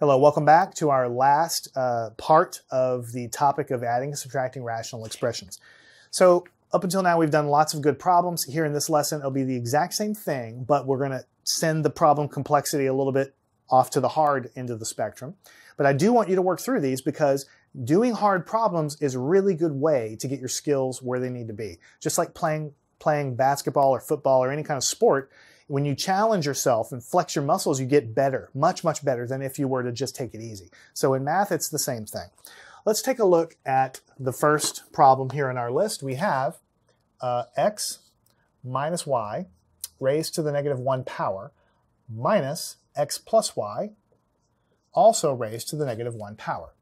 Hello, welcome back to our last uh, part of the topic of adding and subtracting rational expressions. So up until now, we've done lots of good problems. Here in this lesson, it'll be the exact same thing, but we're going to send the problem complexity a little bit off to the hard end of the spectrum. But I do want you to work through these because doing hard problems is a really good way to get your skills where they need to be. Just like playing playing basketball or football or any kind of sport, when you challenge yourself and flex your muscles, you get better, much, much better than if you were to just take it easy. So in math, it's the same thing. Let's take a look at the first problem here in our list. We have uh, x minus y raised to the negative 1 power minus x plus y also raised to the negative 1 power.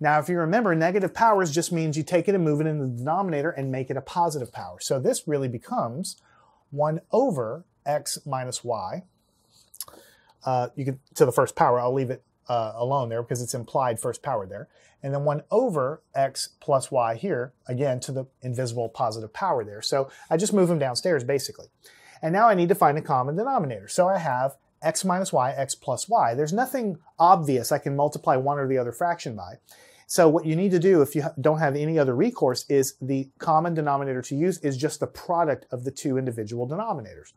Now, if you remember, negative powers just means you take it and move it in the denominator and make it a positive power. So this really becomes 1 over x minus y. Uh, you can to the first power. I'll leave it uh, alone there because it's implied first power there. And then 1 over x plus y here, again, to the invisible positive power there. So I just move them downstairs, basically. And now I need to find a common denominator. So I have x minus y, x plus y. There's nothing obvious I can multiply one or the other fraction by. So what you need to do if you don't have any other recourse is the common denominator to use is just the product of the two individual denominators.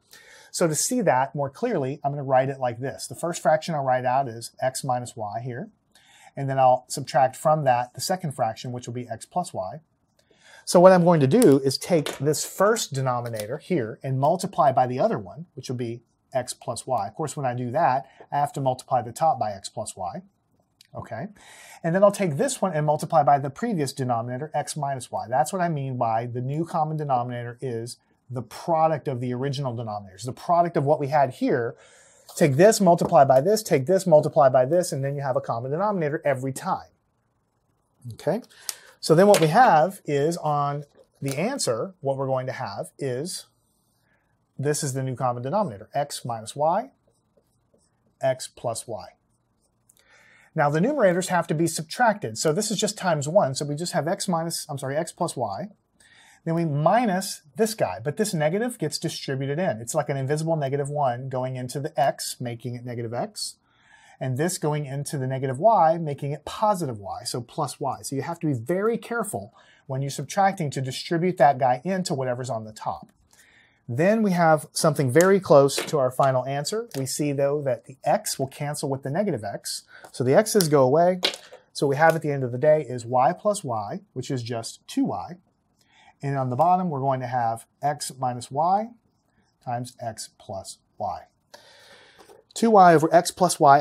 So to see that more clearly, I'm going to write it like this. The first fraction I'll write out is x minus y here. And then I'll subtract from that the second fraction, which will be x plus y. So what I'm going to do is take this first denominator here and multiply by the other one, which will be x plus y. Of course, when I do that, I have to multiply the top by x plus y. Okay, and then I'll take this one and multiply by the previous denominator, x minus y. That's what I mean by the new common denominator is the product of the original denominators, the product of what we had here. Take this, multiply by this, take this, multiply by this, and then you have a common denominator every time. Okay, so then what we have is on the answer, what we're going to have is this is the new common denominator, x minus y, x plus y. Now the numerators have to be subtracted. So this is just times 1. So we just have x minus, I'm sorry, x plus y. Then we minus this guy, but this negative gets distributed in. It's like an invisible negative 1 going into the x, making it negative x. And this going into the negative y, making it positive y, so plus y. So you have to be very careful when you're subtracting to distribute that guy into whatever's on the top. Then we have something very close to our final answer. We see, though, that the x will cancel with the negative x. So the x's go away. So we have at the end of the day is y plus y, which is just 2y. And on the bottom, we're going to have x minus y times x plus y. 2y over x plus y